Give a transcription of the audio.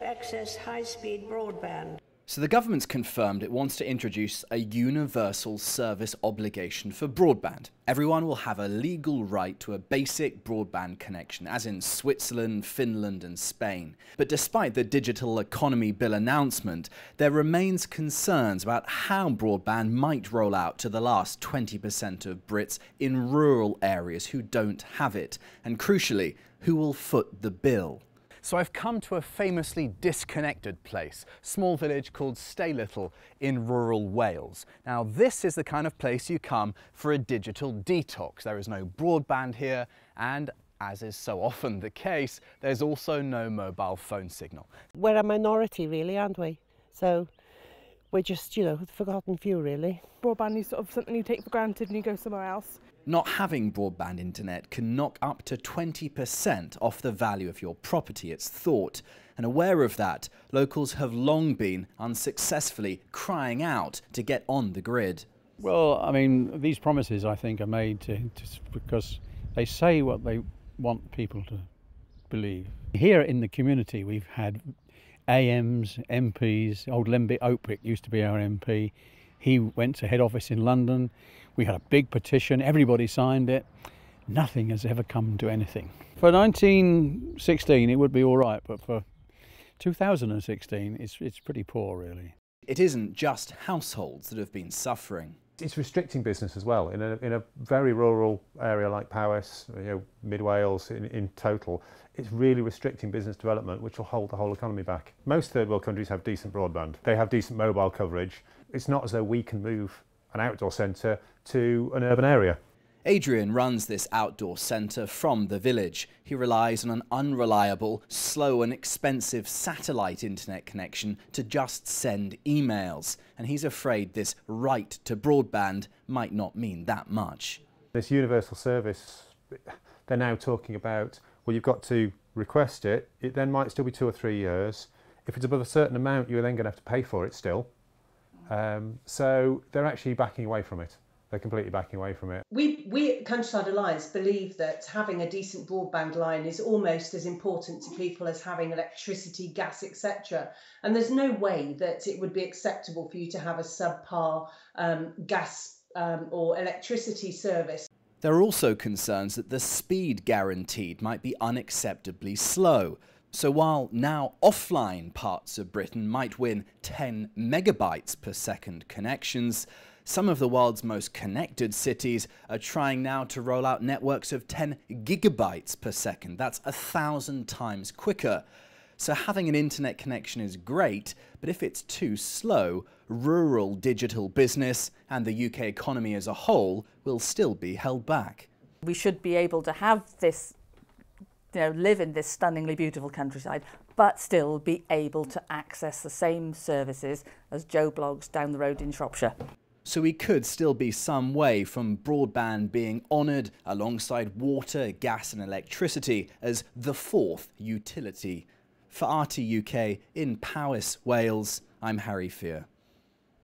Access high-speed broadband. So the government's confirmed it wants to introduce a universal service obligation for broadband. Everyone will have a legal right to a basic broadband connection, as in Switzerland, Finland and Spain. But despite the Digital Economy Bill announcement, there remains concerns about how broadband might roll out to the last 20% of Brits in rural areas who don't have it, and crucially, who will foot the bill. So I've come to a famously disconnected place, small village called Staylittle in rural Wales. Now this is the kind of place you come for a digital detox. There is no broadband here and as is so often the case, there's also no mobile phone signal. We're a minority really, aren't we? So we're just, you know, the forgotten few really. Broadband is sort of something you take for granted and you go somewhere else. Not having broadband internet can knock up to 20% off the value of your property, it's thought. And aware of that, locals have long been unsuccessfully crying out to get on the grid. Well, I mean, these promises I think are made to, to, because they say what they want people to believe. Here in the community, we've had AMs, MPs, old Lembit Opik used to be our MP. He went to head office in London. We had a big petition, everybody signed it. Nothing has ever come to anything. For 1916, it would be all right, but for 2016, it's, it's pretty poor, really. It isn't just households that have been suffering. It's restricting business as well. In a, in a very rural area like Powys, you know, mid Wales in, in total, it's really restricting business development, which will hold the whole economy back. Most third world countries have decent broadband. They have decent mobile coverage. It's not as though we can move an outdoor centre to an urban area. Adrian runs this outdoor centre from the village. He relies on an unreliable, slow and expensive satellite internet connection to just send emails. And he's afraid this right to broadband might not mean that much. This universal service, they're now talking about, well, you've got to request it. It then might still be two or three years. If it's above a certain amount, you're then going to have to pay for it still. Um, so they're actually backing away from it. They're completely backing away from it. We, we at Countryside Alliance believe that having a decent broadband line is almost as important to people as having electricity, gas, etc. And there's no way that it would be acceptable for you to have a subpar um, gas um, or electricity service. There are also concerns that the speed guaranteed might be unacceptably slow. So while now offline parts of Britain might win 10 megabytes per second connections, some of the world's most connected cities are trying now to roll out networks of 10 gigabytes per second. That's a thousand times quicker. So having an internet connection is great, but if it's too slow, rural digital business and the UK economy as a whole will still be held back. We should be able to have this you know, live in this stunningly beautiful countryside, but still be able to access the same services as Joe Bloggs down the road in Shropshire. So we could still be some way from broadband being honoured alongside water, gas and electricity as the fourth utility. For RT UK in Powys, Wales, I'm Harry Fear.